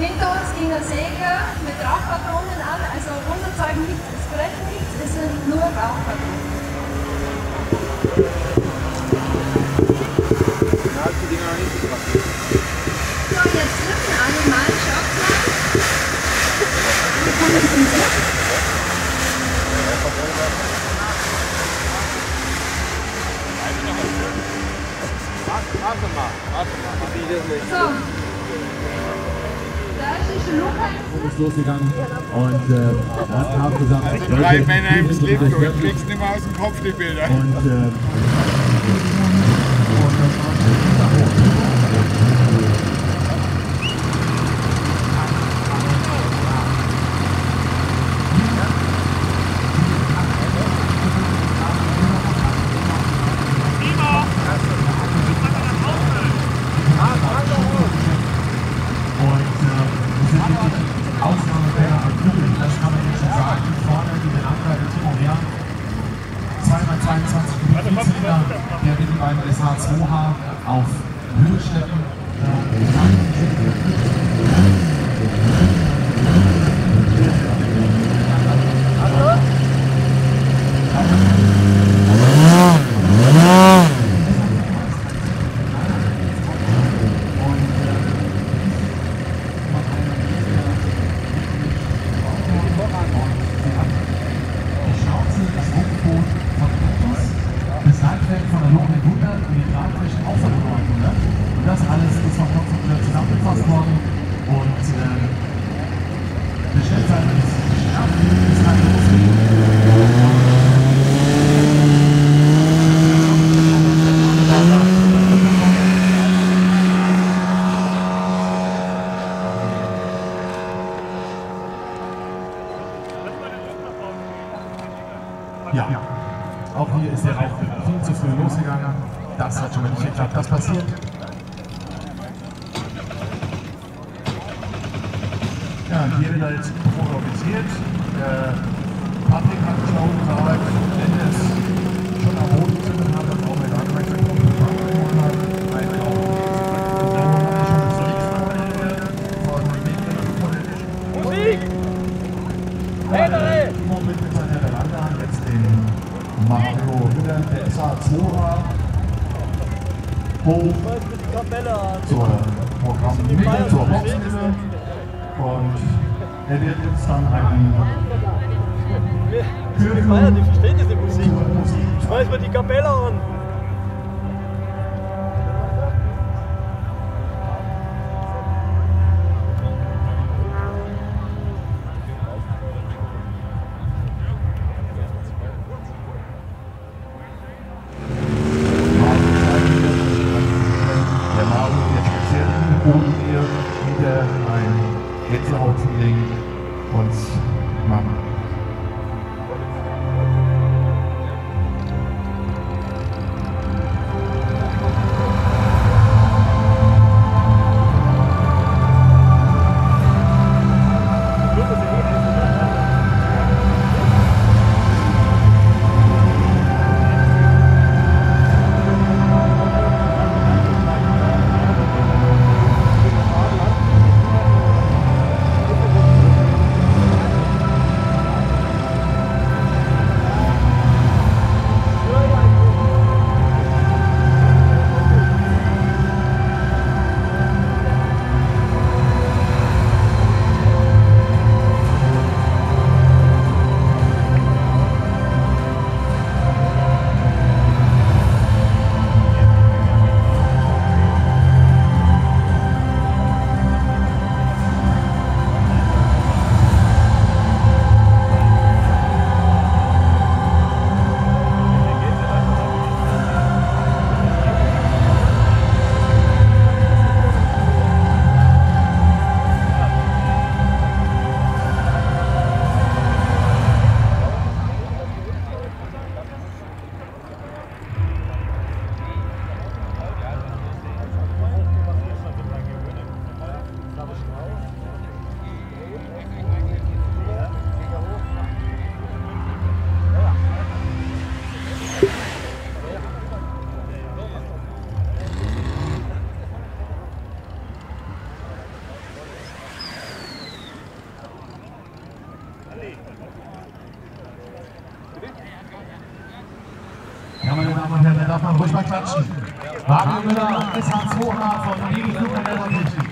Hinter uns ging ein Segler mit Rauchpatronen an, also Wunderzeug nichts, es brennt nichts, es sind nur Rauchpatronen. So, jetzt drücken alle mal, schaut mal. Wie kann ich denn sehen? Warte mal, warte mal. So. Ist losgegangen und äh, wir haben gesagt, Also Leute, drei Männer im Slip, du kriegst nicht mehr aus dem Kopf die Bilder. Und, äh, Und äh, wir sind wirklich Ausnahmefälle am Kugeln, das kann man jetzt schon sagen. Vorne die Benanker, der Timo Meer, 222 Kubikzylinder, der mit dem beiden SH2H auf Höhenschleppen äh, Die Schnauze, das Rumpfboot von Kaktus, das Leitwerk von der Lohn 100 und die Tragflächen auch von der Lohn 100. Und das alles ist von Knopf zusammengefasst worden und äh, Bestellzeit ist geschafft, es kann losgehen. Ja, auch hier ist der Rauch viel zu losgegangen. Das hat schon mal nicht geklappt. Das passiert. Ja, hier wird halt fotografiert. Der Patrick hat da oben gearbeitet. Dennis schon am Boden gezündet hat, das auch mit dass er gewonnen hat. Weil auch dann jetzt Mario Hüller, der SA2 hoch zur Programmmitte, zur Boxmitte und er wird uns dann einen Musik. zur Musik Schmeiß mal die Kapelle an. Darf man ruhig mal klatschen. Mario Müller, SH2H von Egel Flugmodelltechnik.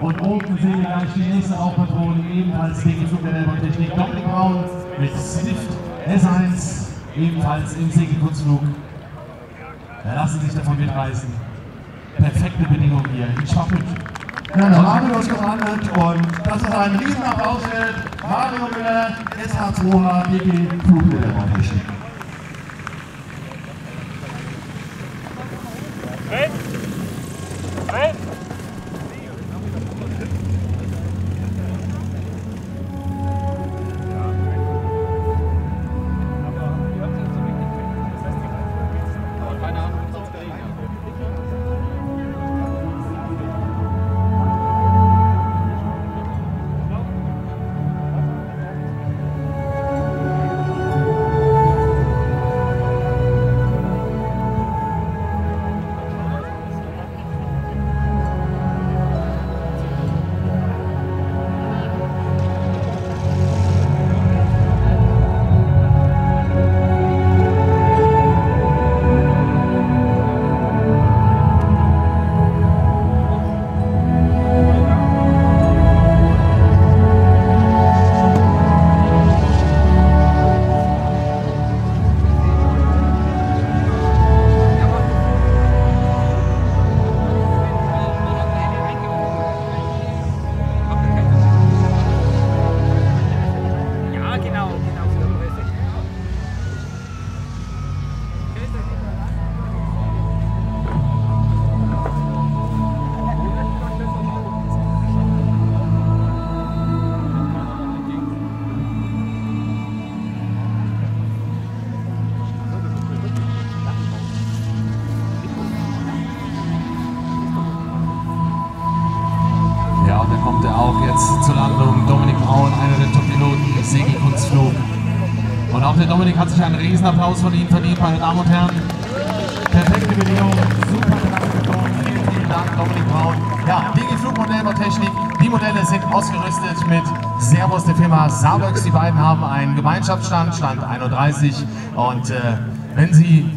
Und oben sehen wir gleich die nächste Rauchpatrone, ebenfalls Egel Flugmodelltechnik. Dominik Braun mit Swift S1, ebenfalls im Segelkurzflug. Da lassen sich davon mitreißen. Perfekte Bedingungen hier in Schwappelt. Ja, der Mario ist gelandet und das ist ein Riesenapplaus wert. Mario Müller, SH2H, DG Flugmodelltechnik. Auch jetzt zur Landung. Dominik Braun, einer der Top-Piloten, Segelkunstflug. Und auch der Dominik hat sich einen Riesenapplaus von Ihnen verdient, meine Damen und Herren. Perfekte Bedingungen, super Landung. Vielen, vielen Dank, Dominik Braun. Ja, DG Flugmodellbautechnik. Die Modelle sind ausgerüstet mit Servus der Firma Saarburgs. Die beiden haben einen Gemeinschaftsstand, Stand 31. Und äh, wenn Sie